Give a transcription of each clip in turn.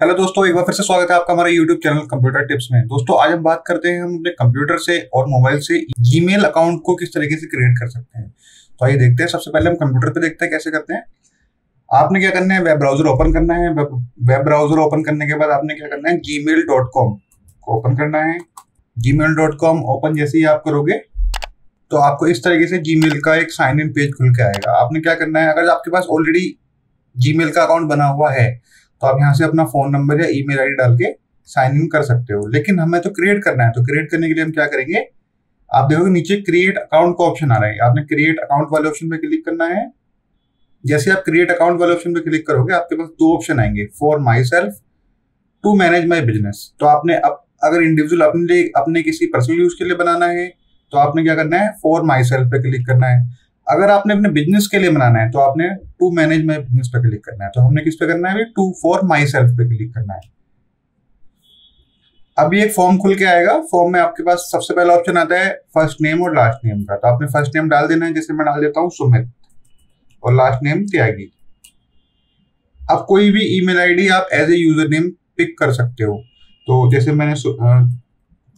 Hello दोस्तों, एक बार फिर से स्वागत है आपका हमारे YouTube चैनल कंप्यूटर टिप्स में। दोस्तों, आज हम बात करते हैं हम अपने कंप्यूटर से और मोबाइल से जीमेल अकाउंट को किस तरीके से क्रिएट कर सकते हैं। तो आइए देखते हैं, सबसे पहले हम कंप्यूटर पे देखते हैं कैसे करते हैं। आपने क्या करना है? वेब ब्राउज़र ओपन करना है। वेब ब्राउज़र ओपन करने के बाद आपने क्या करना है? जी को ओपन करना है। जी ओपन जैसे ही आप करोगे तो आपको इस तरीके से जीमेल का एक साइन इन पेज खुल के आएगा। आपने क्या करना है? अगर आपके पास ऑलरेडी जीमेल का अकाउंट बना हुआ है तो आप यहाँ से अपना फ़ोन नंबर या ईमेल आईडी डाल के साइन इन कर सकते हो। लेकिन हमें तो क्रिएट करना है तो क्रिएट करने के लिए हम क्या करेंगे? आप देखोगे नीचे क्रिएट अकाउंट का ऑप्शन आ रहा है। आपने क्रिएट अकाउंट वाले ऑप्शन पे क्लिक करना है। जैसे आप क्रिएट अकाउंट वाले ऑप्शन पे क्लिक करोगे, आपके पास दो ऑप्शन आएँगे for myself to manage my business तो आपने अब अगर इंडिविजुअल अपने लिए, अपने किसी पर्सनल यूज़ के लिए बनाना है तो आपने क्या करना है? फॉर माई सेल्फ पे क्लिक करना है। अगर आपने अपने बिज़नेस के लिए बनाना है तो आपने टू मैनेज माई बिज़नेस पे क्लिक करना है। तो हमने किस पे करना है? टू फॉर माई सेल्फ पे क्लिक करना है। अभी एक फॉर्म खुल के आएगा। फॉर्म में आपके पास सबसे पहला ऑप्शन आता है फ़र्स्ट नेम और लास्ट नेम का। तो आपने फ़र्स्ट नेम डाल देना है जैसे मैं डाल देता हूँ सुमित। और लास्ट नेम त्यागी। अब कोई भी ईमेल आईडी आप as a user name pick कर सकते हो। तो जैसे मैंने सु,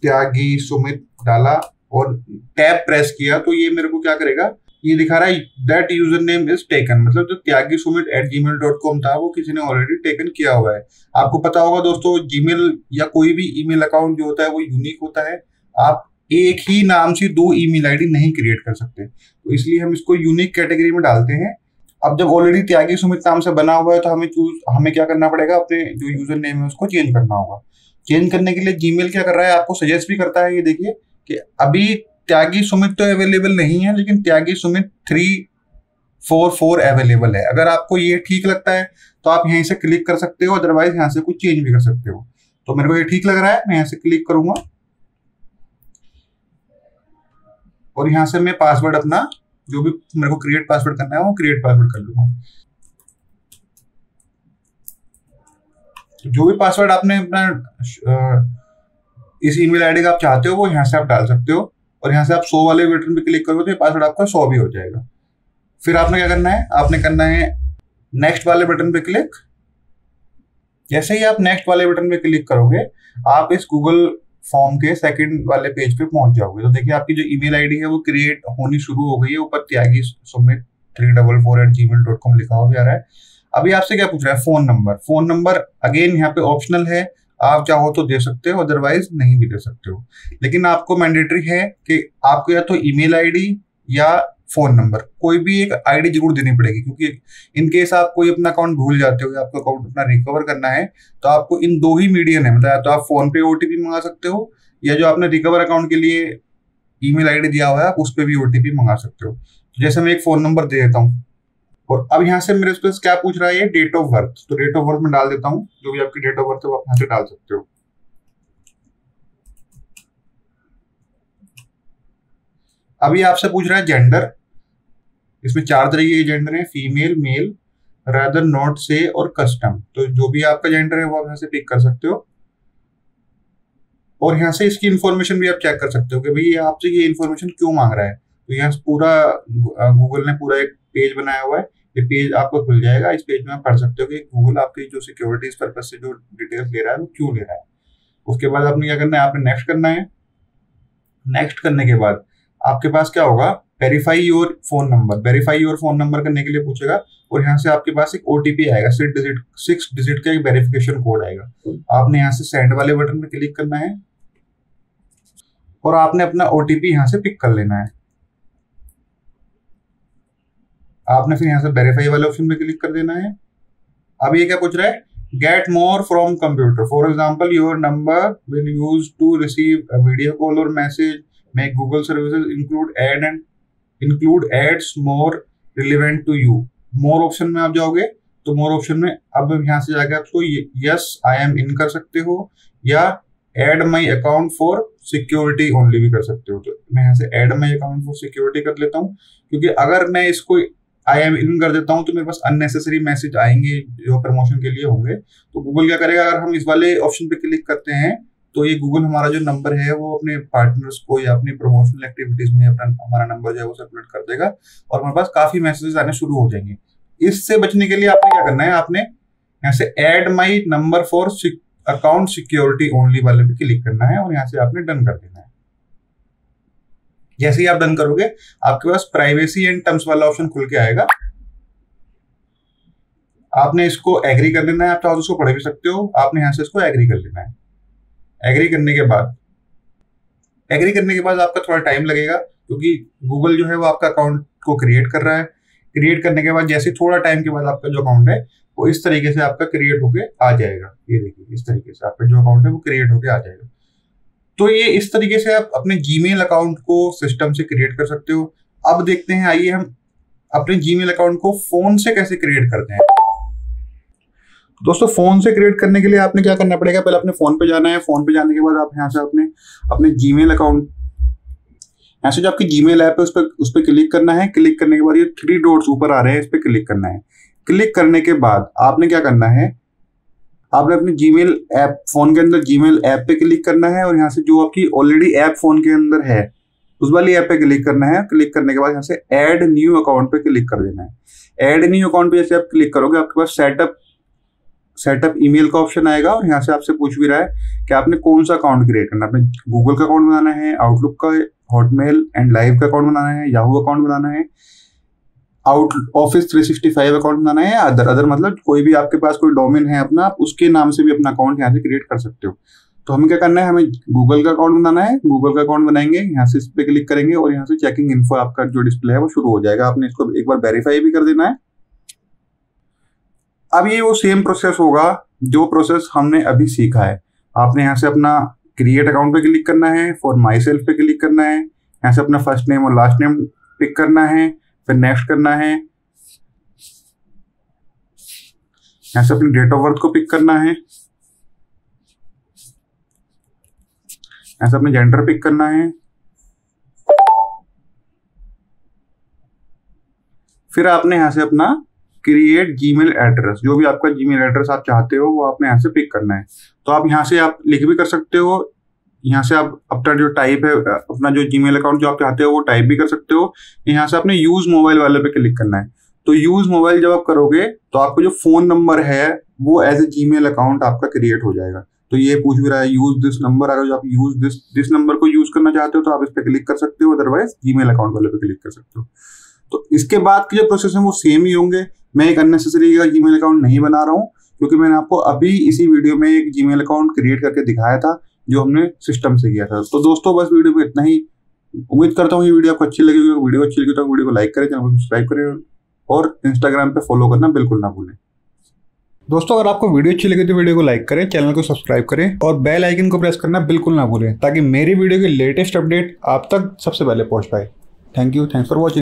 त्यागी सुमित डाला और टैब प्रेस किया तो ये मेरे को क्या करेगा? ये दिखा रहा है that user name is taken मतलब जो Tyagi Sumit at Gmail dot com था, वो किसी ने ऑलरेडी टेकन किया हुआ है। आपको पता होगा दोस्तों जीमेल या कोई भी ईमेल अकाउंट जो होता है, वो यूनिक होता है। आप एक ही नाम से दो ईमेल आईडी नहीं क्रिएट कर सकते। तो इसलिए हम इसको यूनिक कैटेगरी में डालते हैं। अब जब ऑलरेडी त्यागी सुमित नाम से बना हुआ है तो हमें चूज़ हमें क्या करना पड़ेगा? अपने जो यूज़र नेम है, उसको चेंज करना होगा। चेंज करने के लिए जीमेल क्या कर रहा है? आपको सजेस्ट भी करता है, ये देखिए, कि अभी त्यागी सुमित तो अवेलेबल नहीं है, लेकिन Tyagi Sumit three four four available है। अगर आपको ये ठीक लगता है तो आप यहीं से क्लिक कर सकते हो अदरवाइज़ यहाँ से कुछ चेंज भी कर सकते हो। तो मेरे को ये ठीक लग रहा है, मैं यहाँ से क्लिक करूँगा। और यहाँ से मैं पासवर्ड अपना, जो भी मेरे को क्रिएट पासवर्ड करना है, वो क्रिएट पासवर्ड कर लूँगा। तो जो भी पासवर्ड आपने अपना इस ईमेल आईडी का आप चाहते हो, वो यहाँ से आप डाल सकते हो। और यहाँ से आप सो वाले बटन पे क्लिक करोगे तो पासवर्ड आपका सौ भी हो जाएगा। फिर आपने क्या करना है? आपने करना है नेक्स्ट वाले बटन पे क्लिक जैसे ही आप नेक्स्ट वाले बटन पे क्लिक करोगे, आप इस गूगल फॉर्म के सेकंड वाले पेज पे पहुँच जाओगे। तो देखिए, आपकी जो ईमेल आईडी है वो क्रिएट होनी शुरू हो गई है। ऊपर Tyagi Sumit three double four at Gmail dot com लिखा हुआ भी आ रहा है। अभी आपसे क्या पूछ रहा है? Phone number phone number again यहाँ पे ऑप्शनल है। आप चाहो तो दे सकते हो अदरवाइज़ नहीं भी दे सकते हो। लेकिन आपको मैंडेटरी है कि आपको या तो ईमेल आईडी या फ़ोन नंबर कोई भी एक आईडी ज़रूर देनी पड़ेगी, क्योंकि इन केस आप कोई अपना अकाउंट भूल जाते हो या आपका अकाउंट अपना रिकवर करना है तो आपको इन दो ही मीडियम है मतलब तो आप फ़ोन पे ओटीपी मंगा सकते हो, या जो आपने रिकवर अकाउंट के लिए ईमेल आईडी दिया हुआ है, आप उस पर भी ओटीपी मंगा सकते हो। तो जैसे मैं एक फ़ोन नंबर दे देता हूँ और अब यहाँ से मेरे पास क्या पूछ रहा है? डेट ऑफ़ बर्थ तो डेट ऑफ़ बर्थ में डाल देता हूँ। जो भी आपकी डेट ऑफ़ बर्थ है, वो आप यहाँ से डाल सकते हो। अभी आपसे पूछ रहा है जेंडर इसमें चार तरीके के जेंडर है फीमेल मेल रादर नॉट से और कस्टम तो जो भी आपका जेंडर है, वो आप यहाँ से पिक कर सकते हो। और यहाँ से इसकी इंफॉर्मेशन भी आप चेक कर सकते हो कि भाई आपसे ये इन्फॉर्मेशन क्यों मांग रहा है। तो यहाँ पूरा गूगल ने पूरा एक पेज बनाया हुआ है। ये पेज आपको खुल जाएगा। इस पेज में आप पढ़ सकते हो कि गूगल आपकी जो सिक्योरिटीज पर्पज से जो डिटेल्स ले रहा है, वो क्यों ले रहा है? उसके बाद आपने क्या करना है? आपने नेक्स्ट करना है। नेक्स्ट करने के बाद आपके पास क्या होगा? Verify your phone number verify your phone number करने के लिए पूछेगा और यहाँ से आपके पास एक ओटीपी आएगा। सिक्स डिजिट सिक्स डिजिट का एक वेरिफिकेशन कोड आएगा। आपने यहाँ से सेंड वाले बटन पे क्लिक करना है और आपने अपना ओटीपी यहाँ से पिक कर लेना है। आपने फिर यहाँ से वेरीफाई वाले ऑप्शन पे क्लिक कर देना है। अब ये क्या पूछ रहा है? Get more from computer for example your number will use to receive video call और message make Google services include ad and include ads more relevant to you more option में आप जाओगे तो मोर ऑप्शन में अब यहाँ से जाके आपको यस आई एम इन कर सकते हो, या add my account for security only भी कर सकते हो। तो मैं यहाँ से add my account for security कर लेता हूँ, क्योंकि अगर मैं इसको आई एम इन कर देता हूँ तो मेरे पास अननेसेसरी मैसेज आएँगे जो प्रमोशन के लिए होंगे। तो गूगल क्या करेगा? अगर हम इस वाले ऑप्शन पे क्लिक करते हैं तो ये गूगल हमारा जो नंबर है, वो अपने पार्टनर्स को या अपनी प्रमोशनल एक्टिविटीज़ में अपना हमारा नंबर जो है वो सर्कुलेट कर देगा और हमारे पास काफ़ी मैसेजेस आने शुरू हो जाएँगे। इससे बचने के लिए आपने क्या करना है? आपने यहाँ से add my number for account security only वाले पे क्लिक करना है और यहाँ से आपने डन कर देना है। जैसे ही आप डन करोगे, आपके पास प्राइवेसी एंड टर्म्स वाला ऑप्शन खुल के आएगा। आपने इसको एग्री कर लेना है, आप चाहो तो पढ़ भी सकते हो, आपने यहाँ से इसको एग्री कर लेना है। एग्री करने के बाद एग्री करने के बाद आपका थोड़ा टाइम लगेगा, क्योंकि गूगल जो है वो आपका अकाउंट को क्रिएट कर रहा है। क्रिएट करने के बाद जैसे थोड़ा टाइम के बाद आपका जो अकाउंट है, वो इस तरीके से आपका क्रिएट होके आ जाएगा। ये देखिए, इस तरीके से आपका जो अकाउंट है, वो क्रिएट होके आ जाएगा। तो ये इस तरीके से आप अपने जीमेल अकाउंट को सिस्टम से क्रिएट कर सकते हो। अब देखते हैं, आइए हम अपने जीमेल अकाउंट को फ़ोन से कैसे क्रिएट करते हैं। दोस्तों फ़ोन से क्रिएट करने के लिए आपने क्या करना पड़ेगा? पहले अपने फ़ोन पे जाना है। फ़ोन पे जाने के बाद आप यहाँ से अपने अपने जीमेल अकाउंट यहाँ से जो आपकी जीमेल ऐप है, उस पर उस पर क्लिक करना है। क्लिक करने के बाद ये थ्री डॉट्स ऊपर आ रहे हैं, इस पर क्लिक करना है। क्लिक करने के बाद आपने क्या करना है? आपने अपनी जीमेल ऐप फ़ोन के अंदर जीमेल ऐप पे क्लिक करना है और यहाँ से जो आपकी ऑलरेडी ऐप फ़ोन के अंदर है, उस वाली ऐप पे क्लिक करना है। क्लिक करने के बाद यहाँ से ऐड न्यू अकाउंट पे क्लिक कर देना है। ऐड न्यू अकाउंट पे जैसे आप क्लिक करोगे, आपके पास सेटअप सेटअप ईमेल का ऑप्शन आएगा और यहाँ से आपसे पूछ भी रहा है कि आपने कौन सा अकाउंट क्रिएट करना है। आपने गूगल का अकाउंट बनाना है आउटलुक का हॉटमेल एंड लाइव का अकाउंट बनाना है याहू अकाउंट बनाना है। आउट ऑफ़िस 365 अकाउंट बनाना है अदर अदर मतलब कोई भी आपके पास कोई डोमेन है अपना, आप उसके नाम से भी अपना अकाउंट यहाँ से क्रिएट कर सकते हो। तो हमें क्या करना है, हमें गूगल का अकाउंट बनाना है गूगल का अकाउंट बनाएँगे, यहाँ से इस पर क्लिक करेंगे और यहाँ से चेकिंग इन्फो आपका जो डिस्प्ले है वो शुरू हो जाएगा। आपने इसको एक बार वेरीफाई भी कर देना है। अब ये वो सेम प्रोसेस होगा, जो प्रोसेस हमने अभी सीखा है। आपने यहाँ से अपना क्रिएट अकाउंट पे क्लिक करना है फॉर माई सेल्फ पे क्लिक करना है, यहाँ से अपना फ़र्स्ट नेम और लास्ट नेम पिक करना है। फिर नेक्स्ट करना है। यहाँ से अपनी डेट ऑफ़ बर्थ को पिक करना है। यहाँ से अपने जेंडर पिक करना है। फिर आपने यहाँ से अपना क्रिएट जीमेल एड्रेस जो भी आपका जीमेल एड्रेस आप चाहते हो, वो आपने यहाँ से पिक करना है। तो आप यहाँ से आप लिख भी कर सकते हो यहाँ से आप अपना जो टाइप है अपना जो जीमेल अकाउंट जो आप चाहते हो, वो टाइप भी कर सकते हो। यहाँ से आपने यूज़ मोबाइल वाले पे क्लिक करना है। तो यूज़ मोबाइल जब आप करोगे तो आपका जो फ़ोन नंबर है, वो एज ए जी अकाउंट आपका क्रिएट हो जाएगा। तो ये पूछ भी रहा है यूज़ दिस नंबर अगर जो आप यूज़ दिस दिस नंबर को यूज़ करना चाहते हो तो आप इस पर क्लिक कर सकते हो। अदरवाइज़ जीमेल अकाउंट वाले पे क्लिक कर सकते हो। तो इसके बाद के जो प्रोसेस है, वो सेम ही होंगे। मैं एक अननेसेसरी का जीमेल अकाउंट नहीं बना रहा हूँ, क्योंकि मैंने आपको अभी इसी वीडियो में एक जीमेल अकाउंट क्रिएट करके दिखाया था। जो हमने सिस्टम से किया था। तो दोस्तों, बस वीडियो में इतना ही। उम्मीद करता हूँ ये वीडियो आपको अच्छी लगी वीडियो अच्छी लगी तो वीडियो को लाइक करें, चैनल को सब्सक्राइब करें और इंस्टाग्राम पे फॉलो करना बिल्कुल ना भूलें। दोस्तों, अगर आपको वीडियो अच्छी लगी तो वीडियो को लाइक करें, चैनल को सब्सक्राइब करें और बेल आइकन को प्रेस करना बिल्कुल ना भूलें, ताकि मेरी वीडियो की लेटेस्ट अपडेट आप तक सबसे पहले पहुँच पाए। Thank you thanks for watching